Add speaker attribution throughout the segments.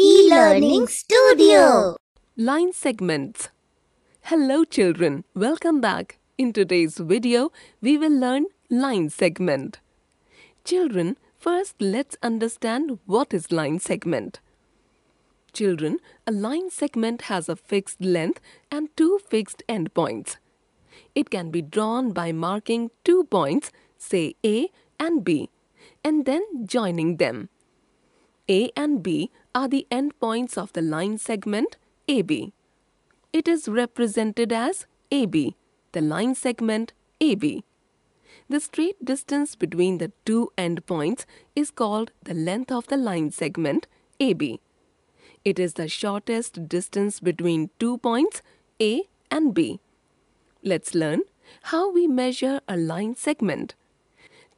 Speaker 1: e-learning studio.
Speaker 2: Line segments. Hello children, welcome back. In today's video, we will learn line segment. Children, first let's understand what is line segment. Children, a line segment has a fixed length and two fixed endpoints. It can be drawn by marking two points, say A and B, and then joining them. A and B are the endpoints of the line segment AB. It is represented as AB, the line segment AB. The straight distance between the two endpoints is called the length of the line segment AB. It is the shortest distance between two points A and B. Let's learn how we measure a line segment.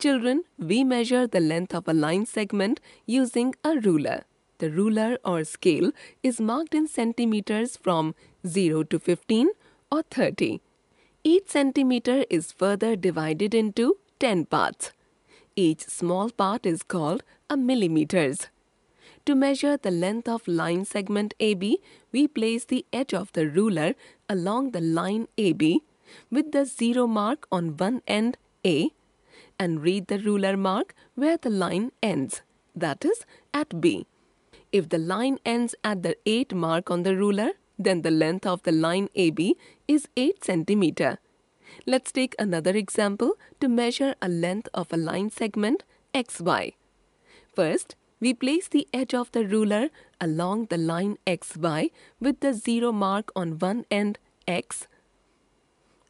Speaker 2: Children, we measure the length of a line segment using a ruler. The ruler or scale is marked in centimeters from 0 to 15 or 30. Each centimeter is further divided into 10 parts. Each small part is called a millimeters. To measure the length of line segment AB, we place the edge of the ruler along the line AB with the zero mark on one end A and read the ruler mark where the line ends, that is, at B. If the line ends at the 8 mark on the ruler, then the length of the line AB is 8 centimeter. Let's take another example to measure a length of a line segment XY. First, we place the edge of the ruler along the line XY with the zero mark on one end X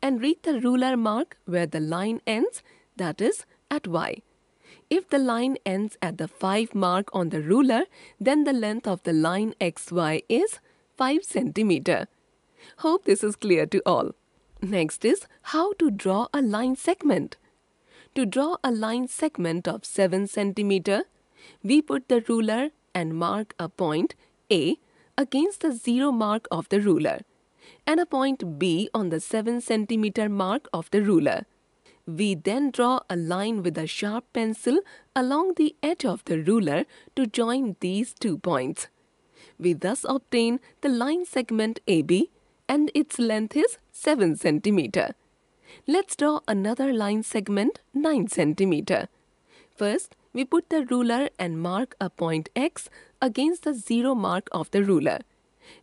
Speaker 2: and read the ruler mark where the line ends that is at y. If the line ends at the 5 mark on the ruler, then the length of the line xy is 5 centimeter. Hope this is clear to all. Next is how to draw a line segment. To draw a line segment of 7 centimeter, we put the ruler and mark a point A against the zero mark of the ruler and a point B on the 7 centimeter mark of the ruler. We then draw a line with a sharp pencil along the edge of the ruler to join these two points. We thus obtain the line segment AB and its length is 7 cm. Let's draw another line segment 9 cm. First, we put the ruler and mark a point X against the zero mark of the ruler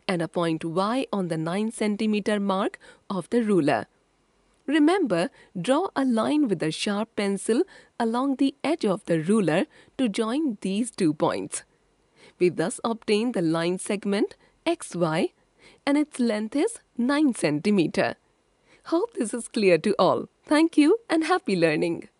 Speaker 2: and a point Y on the 9 cm mark of the ruler. Remember, draw a line with a sharp pencil along the edge of the ruler to join these two points. We thus obtain the line segment XY and its length is 9 centimeter. Hope this is clear to all. Thank you and happy learning.